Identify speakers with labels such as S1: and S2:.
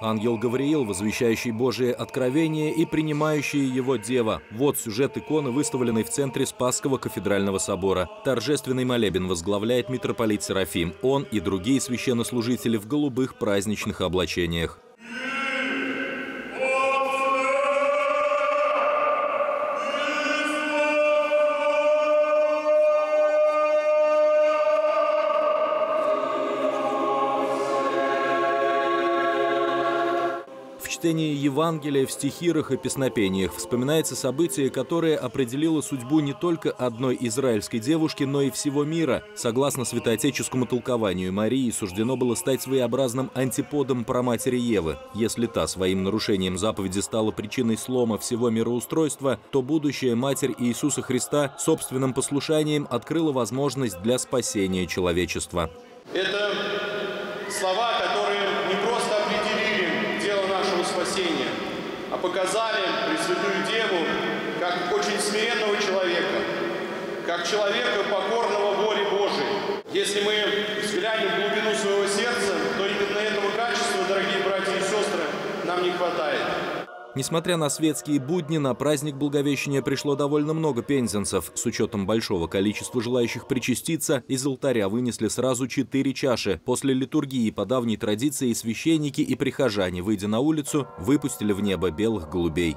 S1: Ангел Гавриил, возвещающий Божие откровение и принимающий его Дева. Вот сюжет иконы, выставленной в центре Спасского кафедрального собора. Торжественный молебен возглавляет митрополит Серафим. Он и другие священнослужители в голубых праздничных облачениях. Чтении Евангелия, в стихирах и песнопениях вспоминается событие, которое определило судьбу не только одной израильской девушки, но и всего мира. Согласно святоотеческому толкованию, Марии суждено было стать своеобразным антиподом праматери Евы. Если та своим нарушением заповеди стала причиной слома всего мироустройства, то будущая Матерь Иисуса Христа собственным послушанием открыла возможность для спасения человечества.
S2: Это слова, которые не просто спасения, а показали Пресвятую Деву как очень смиренного человека, как человека, покорного воле Божией. Если мы взглянем в глубину своего сердца, то именно этого качества, дорогие братья и сестры, нам не хватает.
S1: Несмотря на светские будни, на праздник Благовещения пришло довольно много пензенцев. С учетом большого количества желающих причаститься, из алтаря вынесли сразу четыре чаши. После литургии по давней традиции священники и прихожане, выйдя на улицу, выпустили в небо белых голубей.